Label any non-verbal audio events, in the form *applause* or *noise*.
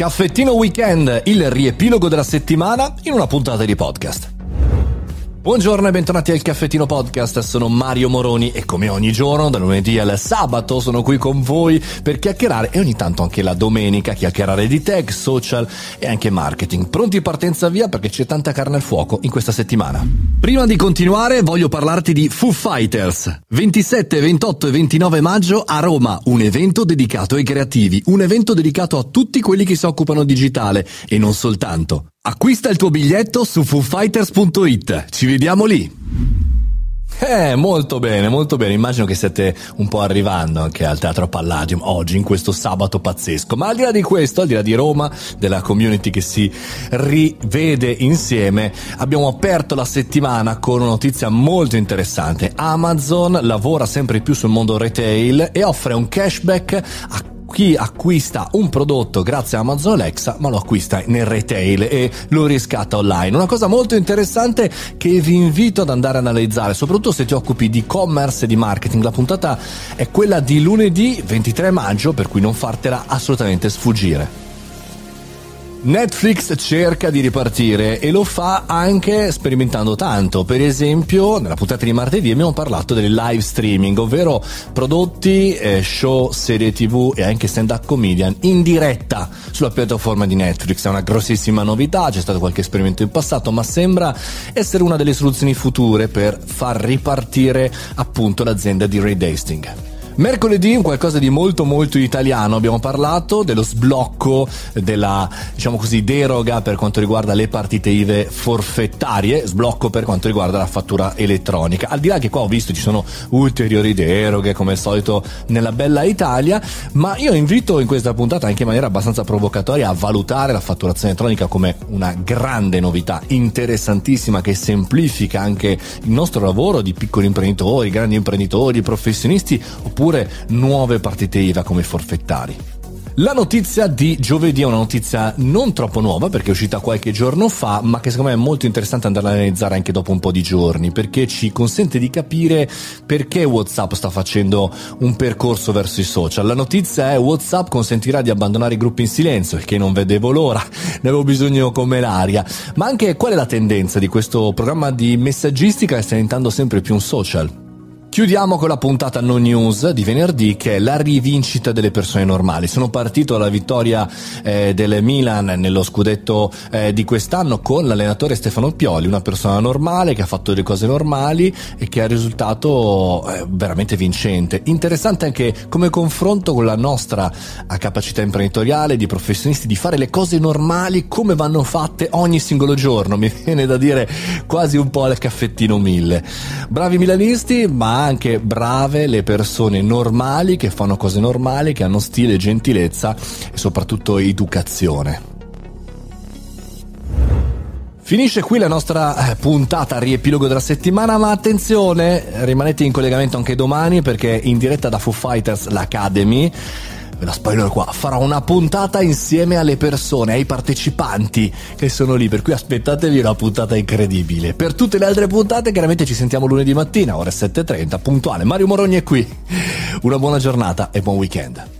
Caffettino Weekend, il riepilogo della settimana in una puntata di podcast. Buongiorno e bentornati al Caffettino Podcast, sono Mario Moroni e come ogni giorno, da lunedì al sabato, sono qui con voi per chiacchierare e ogni tanto anche la domenica chiacchierare di tech, social e anche marketing. Pronti partenza via perché c'è tanta carne al fuoco in questa settimana. Prima di continuare voglio parlarti di Foo Fighters. 27, 28 e 29 maggio a Roma, un evento dedicato ai creativi, un evento dedicato a tutti quelli che si occupano digitale e non soltanto. Acquista il tuo biglietto su foofighters.it. Ci vediamo lì. Eh, molto bene, molto bene. Immagino che siete un po' arrivando anche al Teatro Palladium oggi, in questo sabato pazzesco. Ma al di là di questo, al di là di Roma, della community che si rivede insieme, abbiamo aperto la settimana con una notizia molto interessante. Amazon lavora sempre più sul mondo retail e offre un cashback a chi acquista un prodotto grazie a Amazon Alexa ma lo acquista nel retail e lo riscatta online. Una cosa molto interessante che vi invito ad andare a analizzare, soprattutto se ti occupi di e-commerce e di marketing. La puntata è quella di lunedì 23 maggio, per cui non fartela assolutamente sfuggire. Netflix cerca di ripartire e lo fa anche sperimentando tanto. Per esempio, nella puntata di martedì abbiamo parlato del live streaming, ovvero prodotti, eh, show, serie TV e anche stand-up comedian in diretta sulla piattaforma di Netflix. È una grossissima novità, c'è stato qualche esperimento in passato, ma sembra essere una delle soluzioni future per far ripartire appunto l'azienda di Ray Hastings. Mercoledì un qualcosa di molto molto italiano, abbiamo parlato dello sblocco della, diciamo così, deroga per quanto riguarda le partite IVE forfettarie, sblocco per quanto riguarda la fattura elettronica. Al di là che qua ho visto ci sono ulteriori deroghe come al solito nella bella Italia, ma io invito in questa puntata anche in maniera abbastanza provocatoria a valutare la fatturazione elettronica come una grande novità, interessantissima che semplifica anche il nostro lavoro di piccoli imprenditori, grandi imprenditori, professionisti oppure oppure nuove partite IVA come forfettari. La notizia di giovedì è una notizia non troppo nuova perché è uscita qualche giorno fa, ma che secondo me è molto interessante andare a analizzare anche dopo un po' di giorni, perché ci consente di capire perché WhatsApp sta facendo un percorso verso i social. La notizia è WhatsApp consentirà di abbandonare i gruppi in silenzio, che non vedevo l'ora, *laughs* ne avevo bisogno come l'aria, ma anche qual è la tendenza di questo programma di messaggistica che sta diventando sempre più un social. Chiudiamo con la puntata no news di venerdì che è la rivincita delle persone normali. Sono partito dalla vittoria eh, del Milan nello scudetto eh, di quest'anno con l'allenatore Stefano Pioli, una persona normale che ha fatto le cose normali e che ha risultato eh, veramente vincente. Interessante anche come confronto con la nostra eh, capacità imprenditoriale di professionisti di fare le cose normali come vanno fatte ogni singolo giorno. Mi *laughs* viene da dire quasi un po' al caffettino mille. Bravi milanisti, ma anche brave le persone normali che fanno cose normali, che hanno stile, gentilezza e soprattutto educazione. Finisce qui la nostra eh, puntata riepilogo della settimana, ma attenzione, rimanete in collegamento anche domani perché in diretta da Foo Fighters l'Academy ve la spoiler qua, farò una puntata insieme alle persone, ai partecipanti che sono lì, per cui aspettatevi una puntata incredibile. Per tutte le altre puntate chiaramente ci sentiamo lunedì mattina, ore 7.30, puntuale. Mario Morogni è qui. Una buona giornata e buon weekend.